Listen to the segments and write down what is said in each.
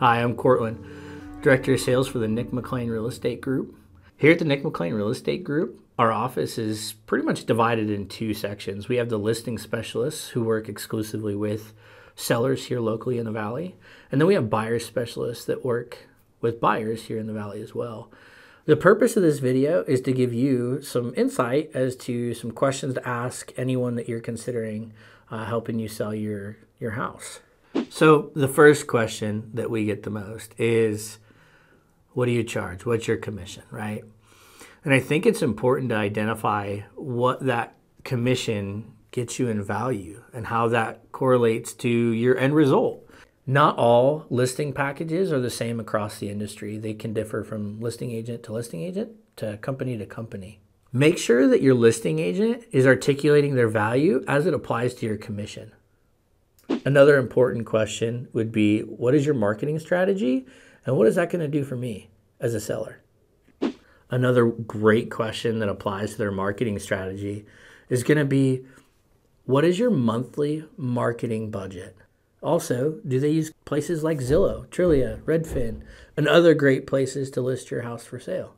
Hi, I'm Cortlin, Director of Sales for the Nick McLean Real Estate Group. Here at the Nick McLean Real Estate Group, our office is pretty much divided in two sections. We have the listing specialists who work exclusively with sellers here locally in the Valley, and then we have buyer specialists that work with buyers here in the Valley as well. The purpose of this video is to give you some insight as to some questions to ask anyone that you're considering uh, helping you sell your, your house. So, the first question that we get the most is what do you charge? What's your commission, right? And I think it's important to identify what that commission gets you in value and how that correlates to your end result. Not all listing packages are the same across the industry. They can differ from listing agent to listing agent to company to company. Make sure that your listing agent is articulating their value as it applies to your commission. Another important question would be what is your marketing strategy and what is that going to do for me as a seller? Another great question that applies to their marketing strategy is going to be what is your monthly marketing budget? Also, do they use places like Zillow, Trulia, Redfin, and other great places to list your house for sale?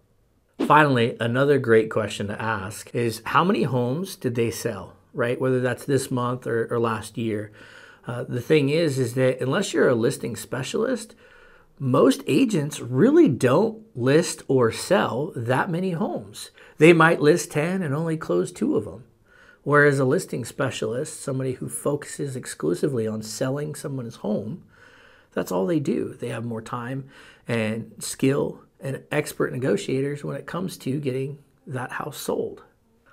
Finally, another great question to ask is how many homes did they sell, right? Whether that's this month or, or last year. Uh, the thing is, is that unless you're a listing specialist, most agents really don't list or sell that many homes. They might list 10 and only close two of them. Whereas a listing specialist, somebody who focuses exclusively on selling someone's home, that's all they do. They have more time and skill and expert negotiators when it comes to getting that house sold.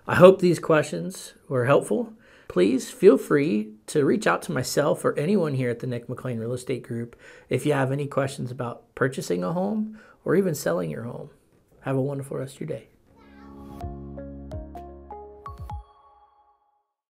I hope these questions were helpful. Please feel free to reach out to myself or anyone here at the Nick McLean Real Estate Group if you have any questions about purchasing a home or even selling your home. Have a wonderful rest of your day.